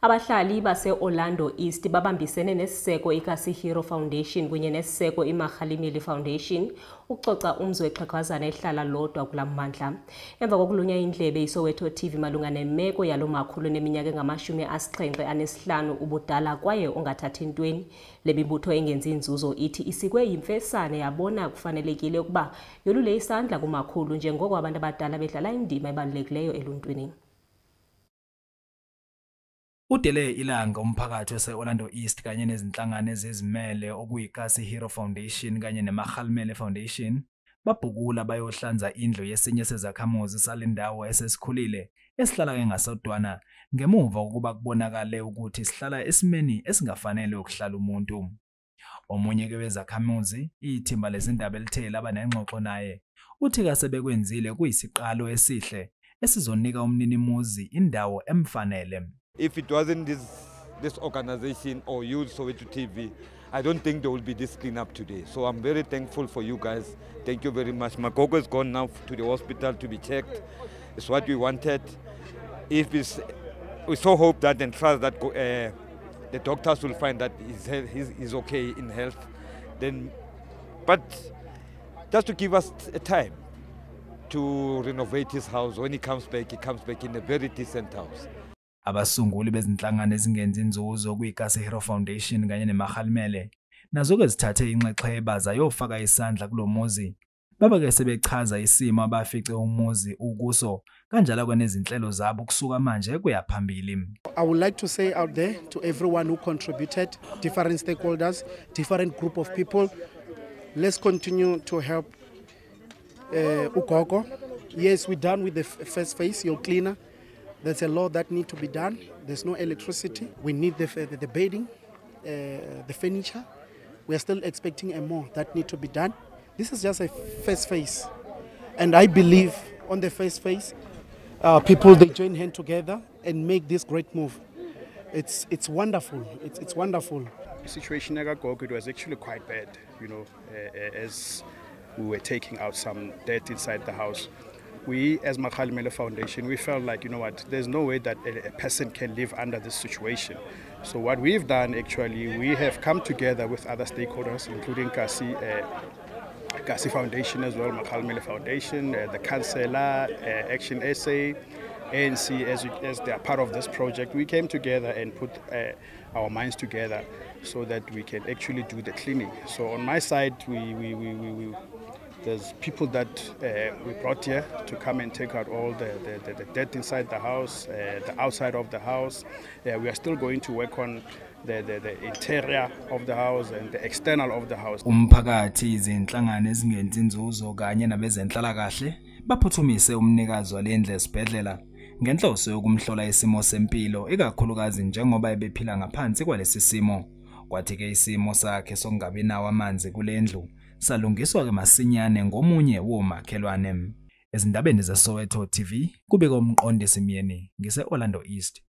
Abahlali base-Orlando East babambisene nesiseko iKasi Hero Foundation kunye nesiseko iMagaliemile Foundation ukucoca umzi wexhegwazana ehlala lodwa kula mmandla. Emva kokulunya indlebe iSoweto TV malunga nemeko yalo makhulu neminyaka engamashumi asixhenxe anesihlanu ubudala kwaye ongathathi ntweni, le mibutho engenzi inzuzo ithi isikwe yimfesane yabona kufanelekile ukuba yolule isandla kumakhulu njengoko abantu abadala bedlala indima ebalulekileyo eluntwini. Udele ilanga umphakathi wase-Orlando East kanye nezinhlangano ezizimele okuyikasi Hero Foundation kanye neMagaliemile Foundation babhukula bayohlanza indlu yesinye sezakhamuzi salendawo esesikhulile esihlala ke ngasodwana ngemuva kokuba kubonakale ukuthi sihlala esimeni esingafanele ukuhlala umuntu. Omunye ke wezakhamuzi ithimba lezindaba elithe laba nengxoxo naye uthi kasebekwenzile kuyisiqalo esihle esizonika umninimuzi indawo emfanele. If it wasn't this, this organization or you, Soweto TV, I don't think there will be this cleanup today. So I'm very thankful for you guys. Thank you very much. Magogo is gone now to the hospital to be checked. It's what we wanted. If it's, we so hope that and trust that uh, the doctors will find that he's, he's, he's okay in health. Then, but just to give us a time to renovate his house. When he comes back, he comes back in a very decent house. Abasunguli bezinhlangano ezingenzi inzuzo kuyikasi Hero Foundation kanye nemahalimele nazo ke zithathe inxexheba zayofaka isandla kulomuzi baba ke sebechaza isimo abafice umuzi ukuso kanjalo kwenezinhlelo zabo kusuka manje kuya phambili I would like to say out there to everyone who contributed, different stakeholders, different group of people, let's continue to help uh, Ugogo. Yes, we're done with the first phase, your cleaner. There's a lot that need to be done. There's no electricity. We need the, f- the bedding, uh, the furniture. We are still expecting a more that need to be done. This is just a first phase. And I believe on the first phase, uh, people they join hand together and make this great move. It's it's wonderful. It's it's wonderful. The situation at Agog, it was actually quite bad, you know, uh, uh, as we were taking out some dirt inside the house. We, as Makgalemele Foundation, we felt like, you know what, there's no way that a, a person can live under this situation. So what we've done actually, we have come together with other stakeholders, including Kasi, uh, Kasi Foundation as well, Makgalemele Foundation, uh, the Councillor, uh, Action SA, ANC, as, as they are part of this project. We came together and put uh, our minds together so that we can actually do the cleaning. So on my side, we, we, we, we there's people that uh, we brought here to come and take out all the, the, the, the dirt inside the house, uh, the outside of the house. Uh, we are still going to work on the, the, the interior of the house and the external of the house. umphakathi izinhlangano ezingenzi inzuzo kanye nabezenhlalakahle baphuthumise umnikazi walendle esibhedlela ngenhloso yokumhlola isimo sempilo ikakhulukazi njengoba ebephila ngaphansi kwalesi simo kwathi ke isimo sakhe sokungabi nawo amanzi kulendlu salungiswa ke masinyane ngomunye womakhelwane. Ezindabeni zeSoweto TV kubike umqondisi Myeni ngise Orlando East.